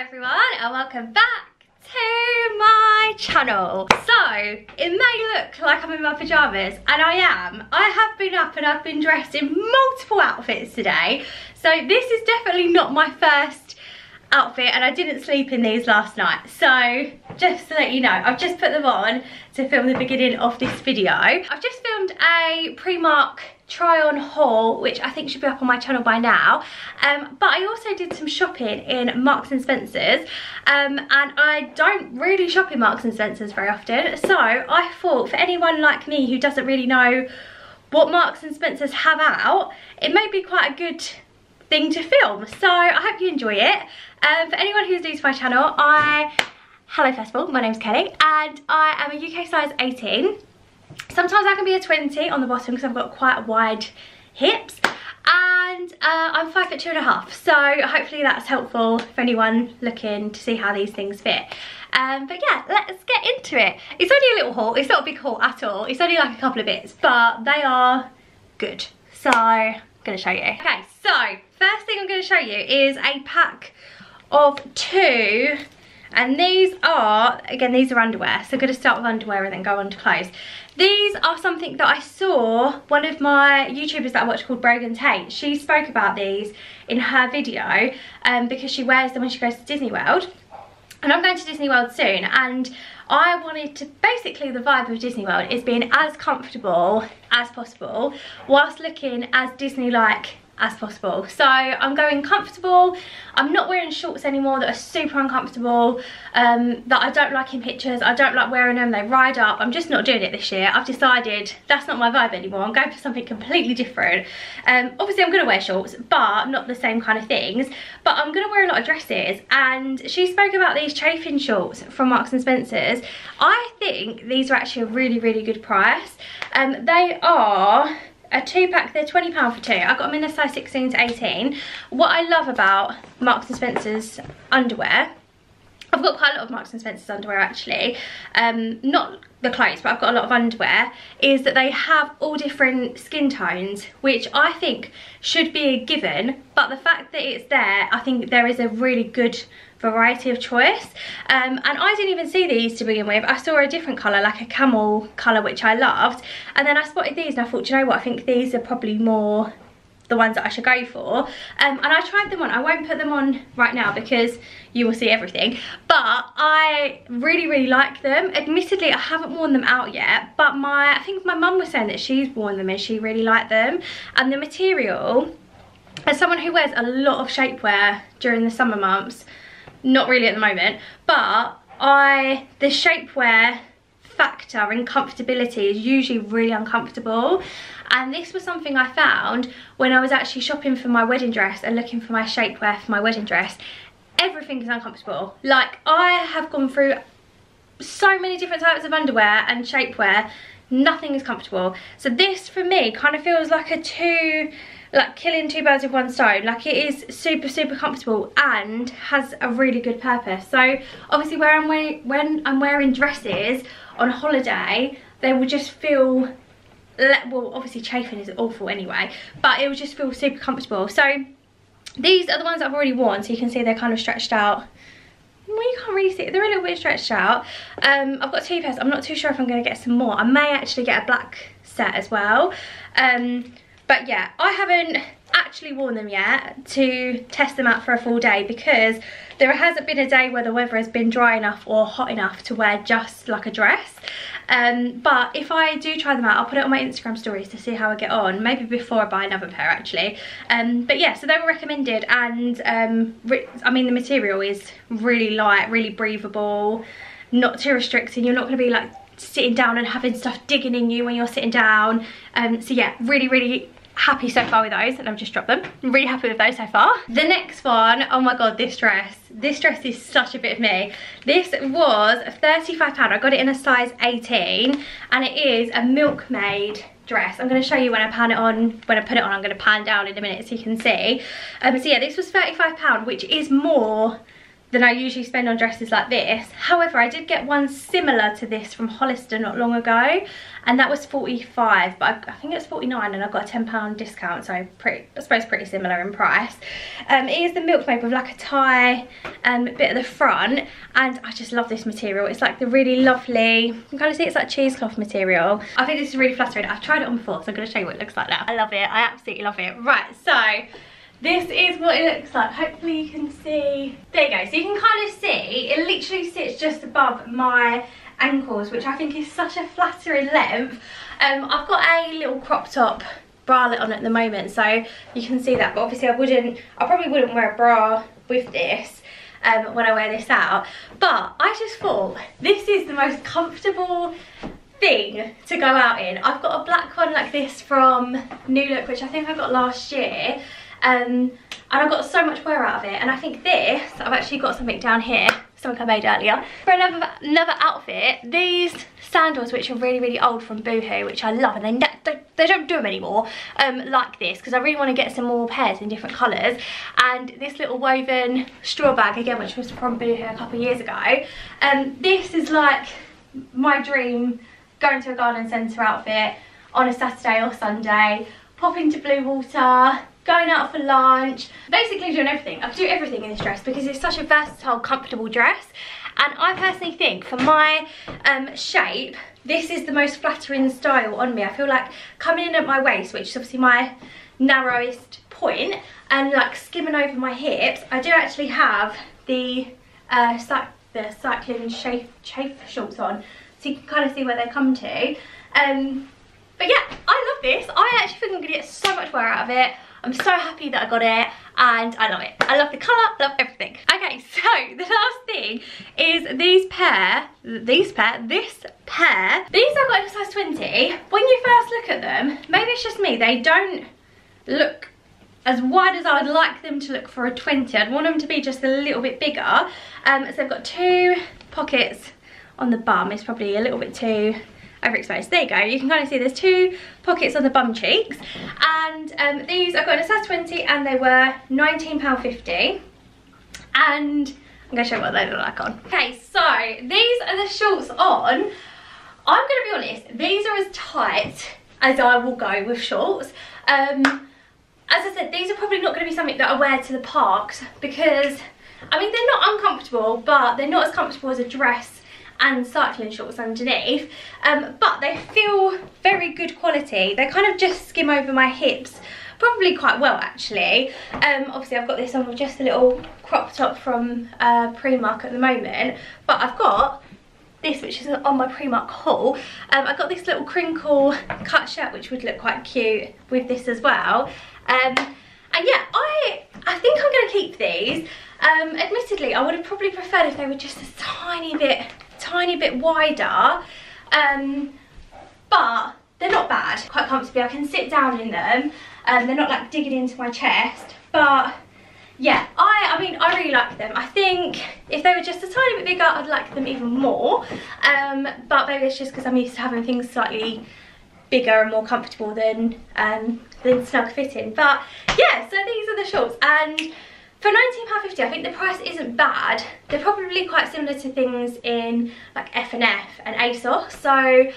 everyone and welcome back to my channel. So, it may look like I'm in my pyjamas and I am. I have been up and I've been dressed in multiple outfits today. So this is definitely not my first outfit and I didn't sleep in these last night. So just to let you know, I've just put them on to film the beginning of this video. I've just filmed a Primark try on haul which I think should be up on my channel by now um, but I also did some shopping in Marks and Spencer's um, and I don't really shop in Marks and Spencer's very often so I thought for anyone like me who doesn't really know what Marks and Spencer's have out it may be quite a good thing to film. So I hope you enjoy it. Um, for anyone who's new to my channel I hello first of all my name's Kellie and I am a UK size 18 Sometimes I can be a 20 on the bottom because I've got quite wide hips and uh, I'm five foot two and a half. So hopefully that's helpful for anyone looking to see how these things fit. Um, but yeah let's get into it. It's only a little haul. It's not a big haul at all. It's only like a couple of bits but they are good. So gonna show you. Okay so first thing I'm gonna show you is a pack of two and these are again these are underwear so I'm going to start with underwear and then go on to clothes. These are something that I saw one of my YouTubers that I watch called Brogan Tate she spoke about these in her video um, because she wears them when she goes to Disney World. And I'm going to Disney World soon and I wanted to basically the vibe of Disney World is being as comfortable as possible whilst looking as Disney like as possible. So I'm going comfortable. I'm not wearing shorts anymore that are super uncomfortable, um, that I don't like in pictures. I don't like wearing them, they ride up. I'm just not doing it this year. I've decided that's not my vibe anymore. I'm going for something completely different. Um, obviously I'm gonna wear shorts, but not the same kind of things. But I'm gonna wear a lot of dresses. And she spoke about these chafing shorts from Marks and Spencer's. I think these are actually a really, really good price. Um, they are a two pack they're 20 pound for two. I got them in a size 16 to 18 what i love about marks and spencer's underwear I've got quite a lot of Marks and Spencer's underwear actually, um, not the clothes but I've got a lot of underwear, is that they have all different skin tones which I think should be a given but the fact that it's there I think there is a really good variety of choice. Um, and I didn't even see these to begin with. I saw a different colour like a camel colour which I loved. And then I spotted these and I thought you know what? I think these are probably more the ones that I should go for. Um, and I tried them on. I won't put them on right now because you will see everything. But I really really like them. Admittedly I haven't worn them out yet but my I think my mum was saying that she's worn them and she really liked them. And the material as someone who wears a lot of shapewear during the summer months not really at the moment but I the shapewear factor in comfortability is usually really uncomfortable. And this was something I found when I was actually shopping for my wedding dress and looking for my shapewear for my wedding dress. Everything is uncomfortable. Like I have gone through so many different types of underwear and shapewear nothing is comfortable. So this for me kind of feels like a two like killing two birds with one stone like it is super super comfortable and has a really good purpose. So obviously where I'm wearing when I'm wearing dresses on holiday they will just feel well obviously chafing is awful anyway but it will just feel super comfortable. So these are the ones I've already worn so you can see they're kind of stretched out. Well you can't really see it they're a little bit stretched out. Um, I've got two pairs I'm not too sure if I'm going to get some more. I may actually get a black set as well. Um, but yeah, I haven't actually worn them yet to test them out for a full day because there hasn't been a day where the weather has been dry enough or hot enough to wear just like a dress. Um, but if I do try them out, I'll put it on my Instagram stories to see how I get on. Maybe before I buy another pair actually. Um, but yeah, so they were recommended and um, I mean the material is really light, really breathable, not too restricting. You're not going to be like sitting down and having stuff digging in you when you're sitting down. Um, so yeah, really, really happy so far with those and I've just dropped them. I'm really happy with those so far. The next one, oh my god, this dress. This dress is such a bit of me. This was £35. I got it in a size 18 and it is a milkmaid dress. I'm going to show you when I pan it on, when I put it on, I'm going to pan down in a minute so you can see. Um, so yeah, this was £35, which is more than I usually spend on dresses like this. However, I did get one similar to this from Hollister not long ago and that was 45 but I, I think it's 49 and I've got a 10 pound discount so pretty I suppose pretty similar in price. Um, it is the Milkmaid with like a tie um, bit at the front and I just love this material. It's like the really lovely, you can kind of see it's like cheesecloth material. I think this is really flattering. I've tried it on before so I'm going to show you what it looks like now. I love it. I absolutely love it. Right, so this is what it looks like. Hopefully you can see. There you go. So you can kind of see, it literally sits just above my ankles, which I think is such a flattering length. Um, I've got a little crop top bralette on at the moment, so you can see that. But obviously I wouldn't, I probably wouldn't wear a bra with this. Um, when I wear this out but I just thought this is the most comfortable thing to go out in I've got a black one like this from New Look which I think I got last year um, and I got so much wear out of it. And I think this I've actually got something down here something I made earlier. For another another outfit these sandals which are really really old from Boohoo which I love and they they, they don't do them anymore um, like this because I really want to get some more pairs in different colours. And this little woven straw bag again which was from Boohoo a couple of years ago. Um, this is like my dream going to a garden centre outfit on a Saturday or Sunday pop into Bluewater going out for lunch, basically doing everything. I do everything in this dress because it's such a versatile, comfortable dress. And I personally think for my um, shape, this is the most flattering style on me. I feel like coming in at my waist, which is obviously my narrowest point, and like skimming over my hips, I do actually have the uh, the cycling chafe, chafe shorts on, so you can kind of see where they come to. Um, but yeah, I love this. I actually think I'm gonna get so much wear out of it. I'm so happy that I got it and I love it. I love the colour, I love everything. Okay, so the last thing is these pair, these pair, this pair. These I got in a size 20. When you first look at them, maybe it's just me, they don't look as wide as I'd like them to look for a 20. I'd want them to be just a little bit bigger. Um, so they've got two pockets on the bum. It's probably a little bit too overexposed. There you go. You can kind of see there's two pockets on the bum cheeks. And um, these I got in a size 20 and they were £19.50. And I'm going to show you what they look like on. Okay, so these are the shorts on. I'm going to be honest, these are as tight as I will go with shorts. Um, as I said, these are probably not going to be something that I wear to the parks because, I mean, they're not uncomfortable, but they're not as comfortable as a dress and cycling shorts underneath um, but they feel very good quality. They kind of just skim over my hips probably quite well actually. Um, obviously I've got this on with just a little crop top from uh, Primark at the moment but I've got this which is on my Primark haul. Um, I got this little crinkle cut shirt which would look quite cute with this as well. Um, and yeah I I think I'm going to keep these. Um, admittedly I would have probably preferred if they were just a tiny bit tiny bit wider um, but they're not bad quite comfortably. I can sit down in them. And um, they're not like digging into my chest but yeah I I mean I really like them. I think if they were just a tiny bit bigger I'd like them even more. Um, but maybe it's just because I'm used to having things slightly bigger and more comfortable than um, than snug fitting. But yeah so these are the shorts. And for £19.50 I think the price isn't bad. They're probably quite similar to things in like F&F and ASOS. So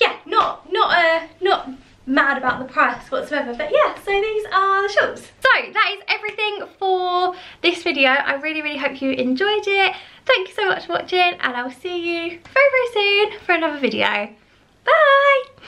yeah, not not uh, not mad about the price whatsoever. But yeah, so these are the shorts. So that is everything for this video. I really, really hope you enjoyed it. Thank you so much for watching and I will see you very, very soon for another video. Bye!